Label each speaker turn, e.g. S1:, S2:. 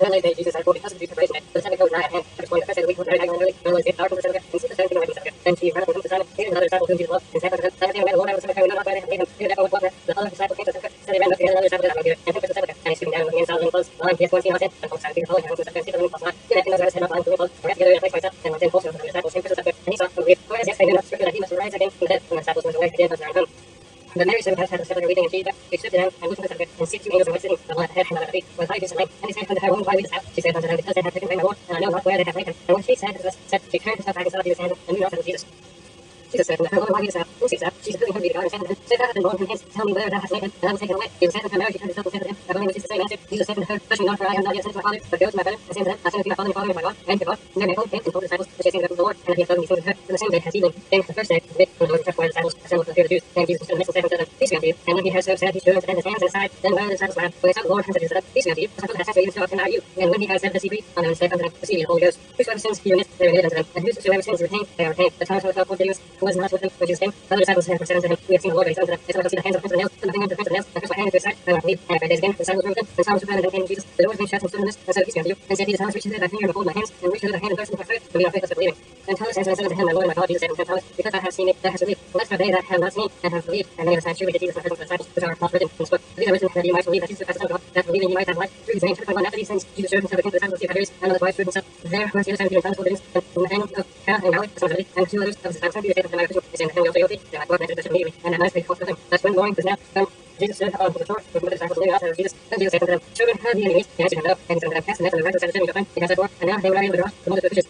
S1: then they Jesus said, because of the preparation, the seven goes nigh at hand, verse 20, the first of the week, very no one is powerful for Seneca, and see the seven kingdom of Seneca. Then she ran up to Simon, Peter and other disciples whom Jesus loved, and said unto them, Simon, the Lord, I was not where have laid him. Peter therefore water, the other disciple came to Seneca, said he ran up to another disciple and took to Seneca, and he stooping down, looking inside the clothes, lying, he has one seen on and both Simon Peter following him to Seneca, and Peter looking close by, he that knows where head not lying the clothes, or together in a place by and went in also to the disciples, came to Seneca, and he saw, and believed, whereas yes, they knew not scripture that he must rise again from the dead, and the disciples went away again unto their home. But Mary soon had a separate reading and she she stood down and looked at the and see two angels were sitting, the the head and the other the feet, with high decently. And he said unto her, Woman, why weepest thou? She said unto them, Because they have taken away my Lord, and I know not where they have laid him. And when she said this, said, she turned herself back and saw Jesus' hand, and knew not that it was Jesus. Jesus said unto her, Woman, why seekest thou? She said, Whom have you regarded? And said unto him, Say thou hast been born from hence, tell me where thou hast and I will take him away. Jesus said unto her, Mary, she turned and said him, I believe which is the same answer. Jesus said unto her, Trust me not, for I am not yet sent to my Father, but go to my Father, and say unto them, I send unto my Father and Father, and my God, and your God. And their miracle came and told the disciples, which they seen the Lord, and that he had her. And the same day, as evening, came the first day the week, when the Lord was where the disciples assembled to the Jews. And Jesus stood in the midst and said unto them, Peace be unto you. And when he had so said, he hands and his side. Then where the disciples were, when they saw the Lord, and said unto them, Peace be unto you. For some people have sent even so often are you. And when he had said this, he on them and spake unto them, Receive ye the Holy Ghost. Whosoever sins he remits, they remitted unto them. And whosoever sins he retained, they are retained. The was was not with them when Jesus came. Other disciples said unto him, We have seen the Lord, and he said unto them, They saw see the hands of the nails, put the finger into the prince of the nails, and press my hand into his side, and I believe. And after days again, the disciples were with him, and Simon was with them, and came Jesus. The was being shut, and stood in the midst, and said, Peace be unto you. And said he to Thomas, Reach into thy finger, and behold my hands, and reach into thy hand, and into my side, and be not faithless but believing. And and said unto him, My Lord and my God, Jesus said unto Thomas, Because thou hast seen me, thou hast believed. Blessed are they that have not seen, and have believed. And many others have truly did Jesus not present to the disciples, which are not written in this book. These are written that you might believe that Jesus is the Son of God, that believing you might have life through his name. Chapter 21 After these things, Jesus showed himself again to the disciples of Tiberias, and on the twice showed himself there whence the other side of Peter and Thomas were and Nathanael of Cana and Galilee, the son of Zebedee, and two others of the disciples. Peter said them, My Christian, is in the family also guilty. They might go up and answer the question immediately, and at night they fought with him. Thus when morning was now come, Jesus stood on the shore with the disciples leaning out of Jesus. Then Jesus said unto them, Children, have any meat? They answered him, No. And he said unto them, Cast the net on the right of the ship, and you shall find. They cast it forth, and now they were not able to draw the multitude of fishes.